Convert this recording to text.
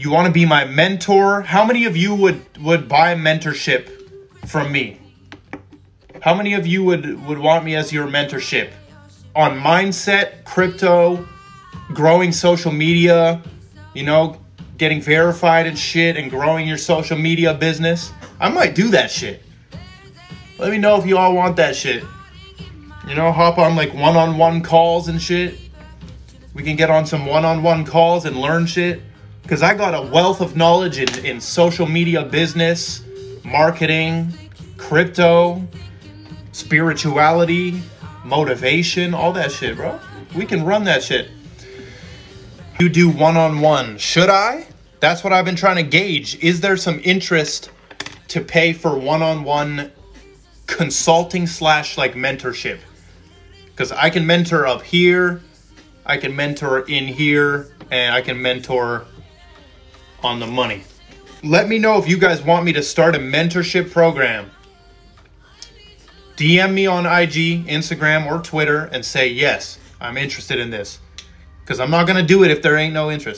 You want to be my mentor? How many of you would would buy mentorship from me? How many of you would would want me as your mentorship on mindset, crypto, growing social media, you know, getting verified and shit and growing your social media business? I might do that shit. Let me know if you all want that shit. You know, hop on like one-on-one calls and shit. We can get on some one-on-one calls and learn shit because I got a wealth of knowledge in, in social media business, marketing, crypto, spirituality, motivation, all that shit, bro. We can run that shit. You do one on one. Should I? That's what I've been trying to gauge. Is there some interest to pay for one on one consulting slash like mentorship? Because I can mentor up here, I can mentor in here, and I can mentor on the money. Let me know if you guys want me to start a mentorship program. DM me on IG, Instagram, or Twitter and say, yes, I'm interested in this. Because I'm not going to do it if there ain't no interest.